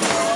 Bye.